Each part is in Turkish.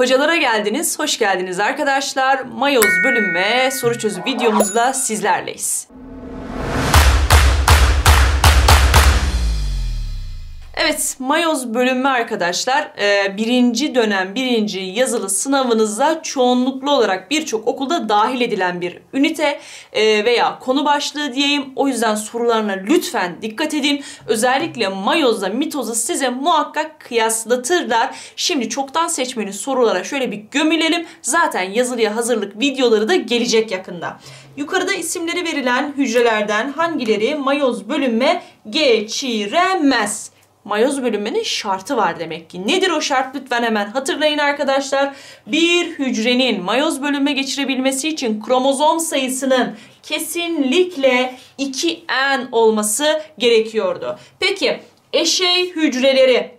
Hocalara geldiniz, hoş geldiniz arkadaşlar. Mayoz bölüm ve soru çözü videomuzla sizlerleyiz. Evet, Mayoz bölümü arkadaşlar e, birinci dönem birinci yazılı sınavınıza çoğunluklu olarak birçok okulda dahil edilen bir ünite e, veya konu başlığı diyeyim. O yüzden sorularına lütfen dikkat edin. Özellikle Mayoz'la Mitoz'u size muhakkak kıyaslatırlar. Şimdi çoktan seçmeli sorulara şöyle bir gömülelim. Zaten yazılıya hazırlık videoları da gelecek yakında. Yukarıda isimleri verilen hücrelerden hangileri mayoz bölünme geçiremez? Mayoz bölünmenin şartı var demek ki. Nedir o şart lütfen hemen hatırlayın arkadaşlar. Bir hücrenin mayoz bölünme geçirebilmesi için kromozom sayısının kesinlikle 2N olması gerekiyordu. Peki eşey hücreleri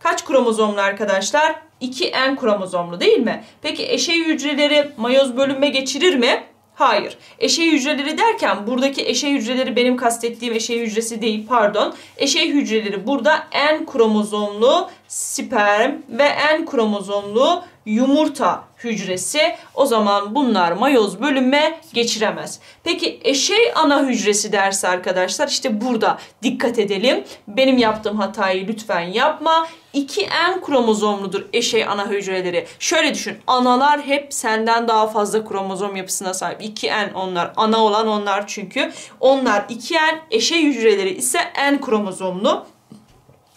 kaç kromozomlu arkadaşlar? 2N kromozomlu değil mi? Peki eşey hücreleri mayoz bölünme geçirir mi? Hayır. Eşey hücreleri derken buradaki eşey hücreleri benim kastettiğim eşey hücresi değil pardon. Eşey hücreleri burada N kromozomlu sperm ve N kromozomlu yumurta hücresi. O zaman bunlar mayoz bölünme geçiremez. Peki eşey ana hücresi derse arkadaşlar işte burada dikkat edelim. Benim yaptığım hatayı lütfen yapma. 2N kromozomludur eşey ana hücreleri. Şöyle düşün. Analar hep senden daha fazla kromozom yapısına sahip. 2N onlar. Ana olan onlar çünkü. Onlar 2N eşey hücreleri ise N kromozomlu.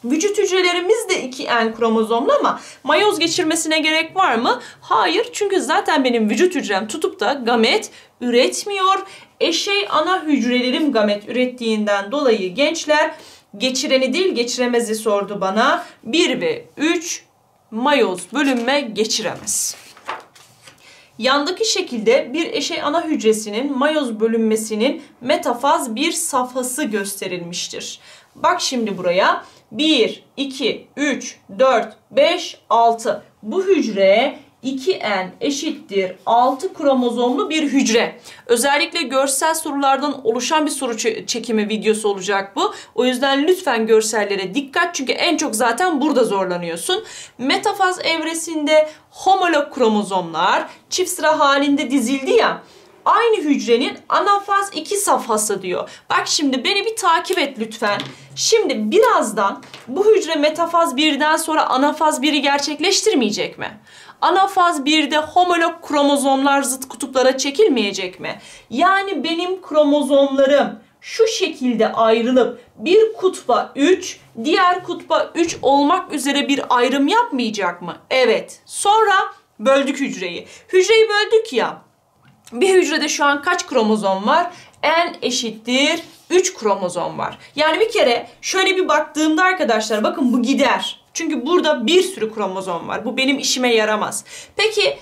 Vücut hücrelerimiz de 2N kromozomlu ama mayoz geçirmesine gerek var mı? Hayır çünkü zaten benim vücut hücrem tutup da gamet üretmiyor. Eşey ana hücrelerim gamet ürettiğinden dolayı gençler geçireni değil geçiremezi sordu bana. 1 ve 3 mayoz bölünme geçiremez. Yandaki şekilde bir eşey ana hücresinin mayoz bölünmesinin metafaz bir safhası gösterilmiştir. Bak şimdi buraya 1, 2, 3, 4, 5, 6. Bu hücre 2N eşittir 6 kromozomlu bir hücre. Özellikle görsel sorulardan oluşan bir soru çekimi videosu olacak bu. O yüzden lütfen görsellere dikkat çünkü en çok zaten burada zorlanıyorsun. Metafaz evresinde homolog kromozomlar çift sıra halinde dizildi ya aynı hücrenin anafaz 2 safhası diyor. Bak şimdi beni bir takip et lütfen. Şimdi birazdan bu hücre metafaz 1'den sonra anafaz 1'i gerçekleştirmeyecek mi? Anafaz 1'de homolog kromozomlar zıt kutuplara çekilmeyecek mi? Yani benim kromozomlarım şu şekilde ayrılıp bir kutba 3, diğer kutba 3 olmak üzere bir ayrım yapmayacak mı? Evet. Sonra böldük hücreyi. Hücreyi böldük ya. Bir hücrede şu an kaç kromozom var? N eşittir 3 kromozom var. Yani bir kere şöyle bir baktığımda arkadaşlar bakın bu gider. Çünkü burada bir sürü kromozom var. Bu benim işime yaramaz. Peki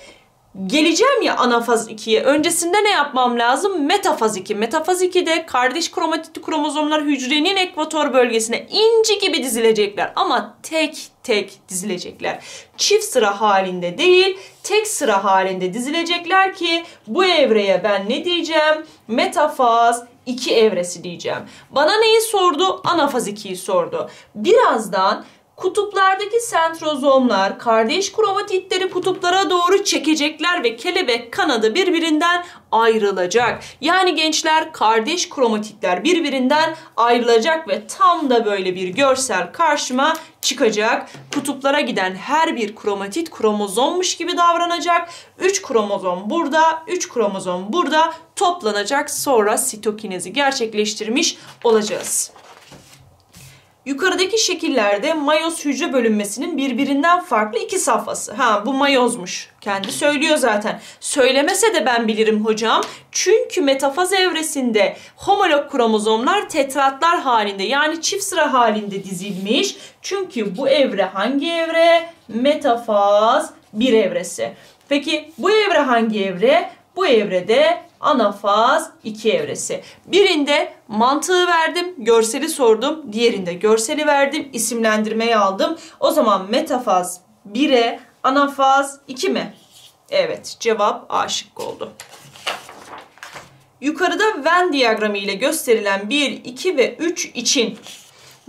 geleceğim ya anafaz 2'ye. Öncesinde ne yapmam lazım? Metafaz 2. Metafaz 2'de kardeş kromatitli kromozomlar hücrenin ekvator bölgesine inci gibi dizilecekler. Ama tek tek dizilecekler. Çift sıra halinde değil, tek sıra halinde dizilecekler ki bu evreye ben ne diyeceğim? Metafaz 2 evresi diyeceğim. Bana neyi sordu? Anafaz 2'yi sordu. Birazdan Kutuplardaki sentrozomlar kardeş kromatitleri kutuplara doğru çekecekler ve kelebek kanadı birbirinden ayrılacak. Yani gençler kardeş kromatitler birbirinden ayrılacak ve tam da böyle bir görsel karşıma çıkacak. Kutuplara giden her bir kromatit kromozommuş gibi davranacak. 3 kromozom burada, 3 kromozom burada toplanacak. Sonra sitokinezi gerçekleştirmiş olacağız. Yukarıdaki şekillerde mayoz hücre bölünmesinin birbirinden farklı iki safhası. Ha bu mayozmuş. Kendi söylüyor zaten. Söylemese de ben bilirim hocam. Çünkü metafaz evresinde homolog kromozomlar tetratlar halinde yani çift sıra halinde dizilmiş. Çünkü bu evre hangi evre? Metafaz bir evresi. Peki bu evre hangi evre? Bu evrede anafaz 2 evresi. Birinde mantığı verdim, görseli sordum. Diğerinde görseli verdim, isimlendirmeyi aldım. O zaman metafaz 1'e, anafaz 2 mi? Evet, cevap A şıkkı oldu. Yukarıda Venn diyagramı ile gösterilen 1, 2 ve 3 için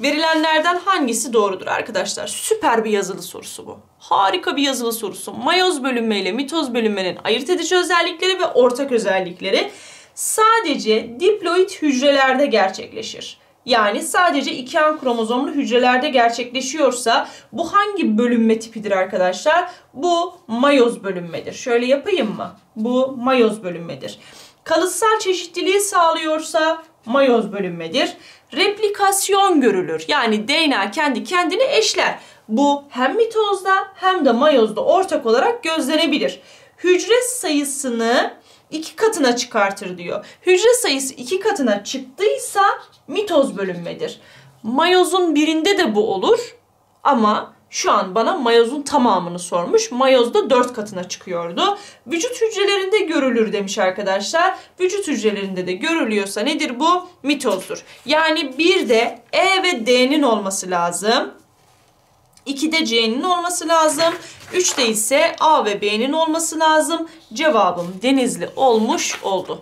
Verilenlerden hangisi doğrudur arkadaşlar? Süper bir yazılı sorusu bu. Harika bir yazılı sorusu. Mayoz bölünme ile mitoz bölünmenin ayırt edici özellikleri ve ortak özellikleri sadece diploid hücrelerde gerçekleşir. Yani sadece iki an kromozomlu hücrelerde gerçekleşiyorsa bu hangi bölünme tipidir arkadaşlar? Bu mayoz bölünmedir. Şöyle yapayım mı? Bu mayoz bölünmedir. Kalıtsal çeşitliliği sağlıyorsa mayoz bölünmedir. Replikasyon görülür. Yani DNA kendi kendini eşler. Bu hem mitozda hem de mayozda ortak olarak gözlenebilir. Hücre sayısını iki katına çıkartır diyor. Hücre sayısı iki katına çıktıysa mitoz bölünmedir. Mayozun birinde de bu olur ama şu an bana mayozun tamamını sormuş. Mayoz da 4 katına çıkıyordu. Vücut hücrelerinde görülür demiş arkadaşlar. Vücut hücrelerinde de görülüyorsa nedir bu? Mitozdur. Yani bir de E ve D'nin olması lazım. 2'de C'nin olması lazım. 3'te ise A ve B'nin olması lazım. Cevabım Denizli olmuş oldu.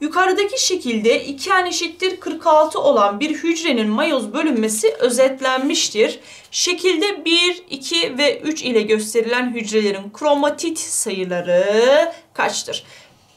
Yukarıdaki şekilde 2 n eşittir 46 olan bir hücrenin mayoz bölünmesi özetlenmiştir. Şekilde 1, 2 ve 3 ile gösterilen hücrelerin kromatit sayıları kaçtır?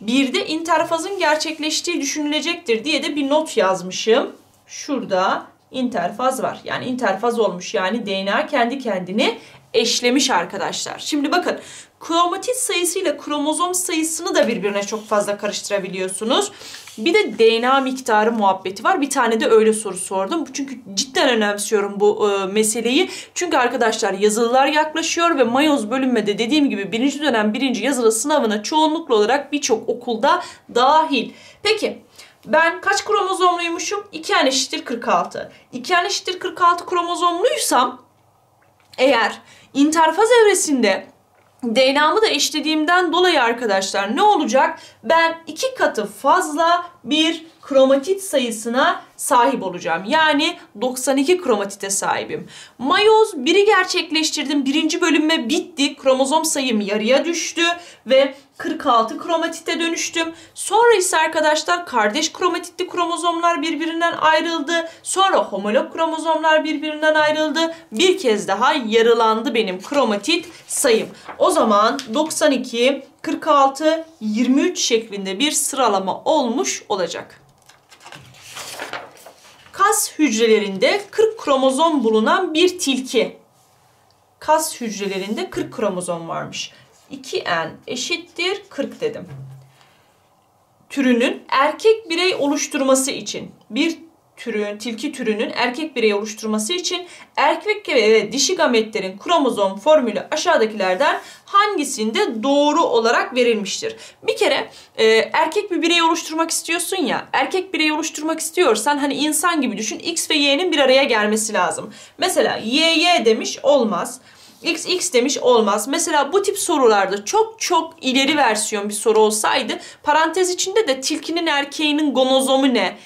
Bir de interfazın gerçekleştiği düşünülecektir diye de bir not yazmışım. Şurada interfaz var. Yani interfaz olmuş. Yani DNA kendi kendini eşlemiş arkadaşlar. Şimdi bakın kromatit sayısı ile kromozom sayısını da birbirine çok fazla karıştırabiliyorsunuz. Bir de DNA miktarı muhabbeti var. Bir tane de öyle soru sordum. Çünkü cidden önemsiyorum bu e, meseleyi. Çünkü arkadaşlar yazılılar yaklaşıyor ve mayoz bölünmede dediğim gibi birinci dönem birinci yazılı sınavına çoğunlukla olarak birçok okulda dahil. Peki ben kaç kromozomluymuşum? 2 n eşittir 46. 2 n eşittir 46 kromozomluysam eğer interfaz evresinde DNA'mı da eşlediğimden dolayı arkadaşlar ne olacak? Ben iki katı fazla bir kromatit sayısına sahip olacağım. Yani 92 kromatite sahibim. Mayoz biri gerçekleştirdim. Birinci bölünme bitti. Kromozom sayım yarıya düştü ve 46 kromatite dönüştüm. Sonra ise arkadaşlar kardeş kromatitli kromozomlar birbirinden ayrıldı. Sonra homolog kromozomlar birbirinden ayrıldı. Bir kez daha yarılandı benim kromatit sayım. O zaman 92, 46, 23 şeklinde bir sıralama olmuş olacak kas hücrelerinde 40 kromozom bulunan bir tilki. Kas hücrelerinde 40 kromozom varmış. 2n eşittir 40 dedim. Türünün erkek birey oluşturması için bir türün, tilki türünün erkek birey oluşturması için erkek ve dişi gametlerin kromozom formülü aşağıdakilerden hangisinde doğru olarak verilmiştir? Bir kere e, erkek bir birey oluşturmak istiyorsun ya, erkek birey oluşturmak istiyorsan hani insan gibi düşün X ve Y'nin bir araya gelmesi lazım. Mesela Y Y demiş olmaz. X X demiş olmaz. Mesela bu tip sorularda çok çok ileri versiyon bir soru olsaydı parantez içinde de tilkinin erkeğinin gonozomu ne?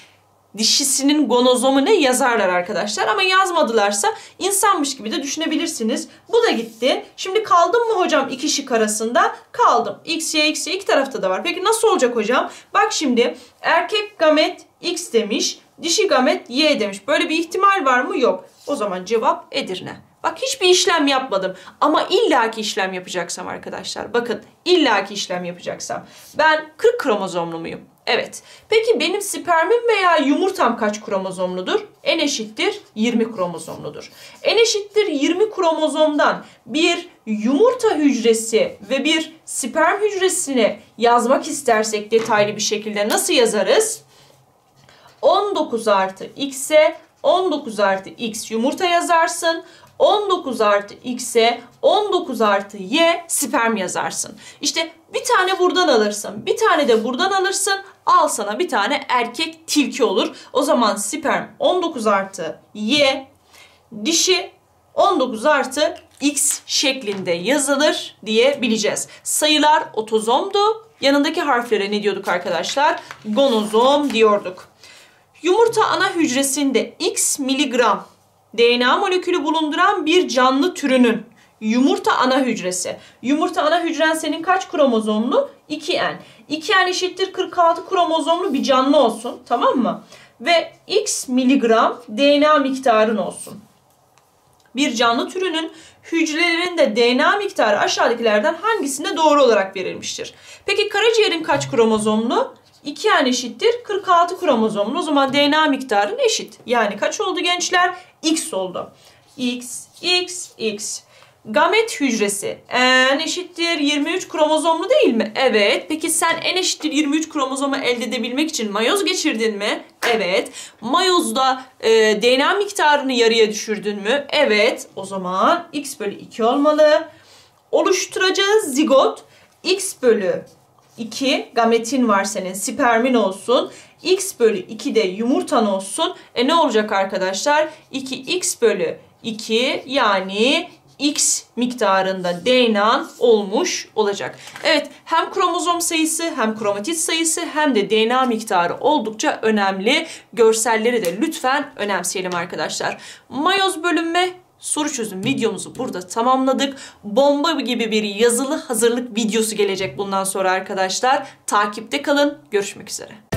Dişisinin gonozomu ne yazarlar arkadaşlar. Ama yazmadılarsa insanmış gibi de düşünebilirsiniz. Bu da gitti. Şimdi kaldım mı hocam iki şık arasında? Kaldım. X, Y, X, Y iki tarafta da var. Peki nasıl olacak hocam? Bak şimdi erkek gamet X demiş. Dişi gamet Y demiş. Böyle bir ihtimal var mı? Yok. O zaman cevap Edirne. Bak hiçbir işlem yapmadım ama illaki işlem yapacaksam arkadaşlar. Bakın illaki işlem yapacaksam. Ben 40 kromozomlu muyum? Evet. Peki benim spermim veya yumurtam kaç kromozomludur? En eşittir 20 kromozomludur. En eşittir 20 kromozomdan bir yumurta hücresi ve bir sperm hücresini yazmak istersek detaylı bir şekilde nasıl yazarız? 19 artı x'e 19 artı x yumurta yazarsın. 19 artı x'e 19 artı y sperm yazarsın. İşte bir tane buradan alırsın. Bir tane de buradan alırsın. Al sana bir tane erkek tilki olur. O zaman sperm 19 artı y dişi 19 artı x şeklinde yazılır diye bileceğiz. Sayılar otozomdu. Yanındaki harflere ne diyorduk arkadaşlar? Gonozom diyorduk. Yumurta ana hücresinde x miligram DNA molekülü bulunduran bir canlı türünün yumurta ana hücresi. Yumurta ana hücren senin kaç kromozomlu? 2N. 2N eşittir 46 kromozomlu bir canlı olsun. Tamam mı? ve x miligram DNA miktarın olsun. Bir canlı türünün hücrelerinde DNA miktarı aşağıdakilerden hangisinde doğru olarak verilmiştir? Peki karaciğerin kaç kromozomlu? 2 yani eşittir 46 kromozomlu. O zaman DNA miktarın eşit. Yani kaç oldu gençler? X oldu. X, X, X. Gamet hücresi n eşittir 23 kromozomlu değil mi? Evet. Peki sen n eşittir 23 kromozomu elde edebilmek için mayoz geçirdin mi? Evet. Mayozda e, DNA miktarını yarıya düşürdün mü? Evet. O zaman x bölü 2 olmalı. Oluşturacağı zigot x bölü 2 gametin var senin spermin olsun. x bölü 2 de yumurtan olsun. E ne olacak arkadaşlar? 2x bölü 2 yani X miktarında DNA olmuş olacak. Evet hem kromozom sayısı hem kromatit sayısı hem de DNA miktarı oldukça önemli. Görselleri de lütfen önemseyelim arkadaşlar. Mayoz bölünme soru çözüm videomuzu burada tamamladık. Bomba gibi bir yazılı hazırlık videosu gelecek bundan sonra arkadaşlar. Takipte kalın. Görüşmek üzere.